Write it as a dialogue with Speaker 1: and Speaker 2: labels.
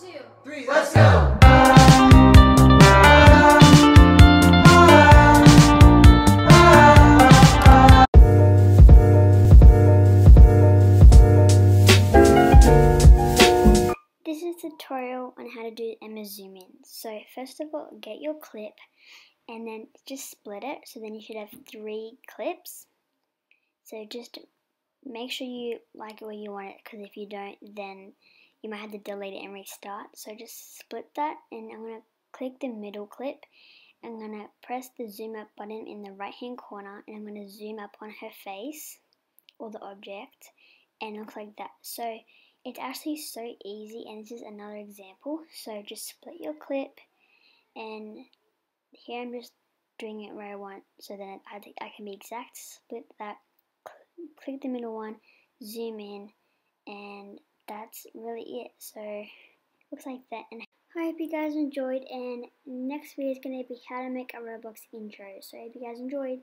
Speaker 1: two,
Speaker 2: three, let's go!
Speaker 3: This is a tutorial on how to do Emma zoom in. So first of all, get your clip and then just split it. So then you should have three clips. So just make sure you like it where you want it because if you don't, then you might have to delete it and restart. So just split that and I'm going to click the middle clip. I'm going to press the zoom up button in the right hand corner and I'm going to zoom up on her face or the object and look like that. So it's actually so easy and this is another example. So just split your clip and here I'm just doing it where I want so that I, I can be exact. Split that, cl click the middle one, zoom in and that's really it. So looks like that and I hope you guys enjoyed and next video is going to be how to make a Roblox intro. So I hope you guys enjoyed.